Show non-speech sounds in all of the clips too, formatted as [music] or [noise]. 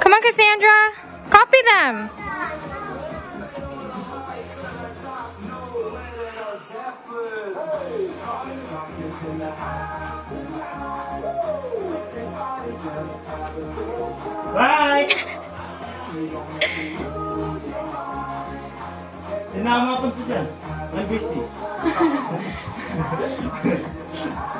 Come on, Cassandra. Copy them. Bye. Then I'm up to them. I'm busy. [laughs]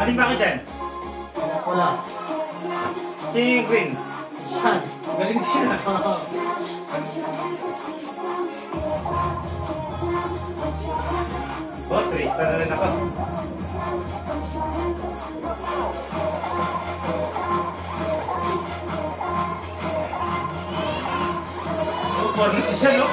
Aling bakit? Wala. Sino yung green? Yan. Galing siya. [laughs] Oh, trace na ako. Oh, porno siya, no?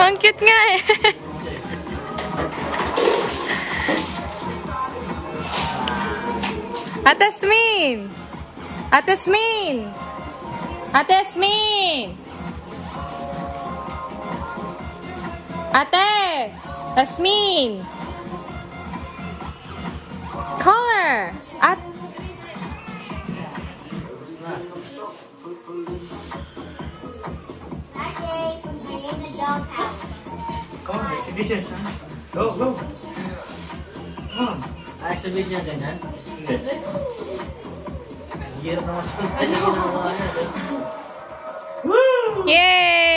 Ang cute nga eh. Ate Smin! Ate! Asmin! Call her! At Hi, Jay. My name is Doghouse. Come on, exhibition. Go, go. Come on. Ah, exhibit niya ganyan. Hindi. Hirap na mas. Ano? Yay!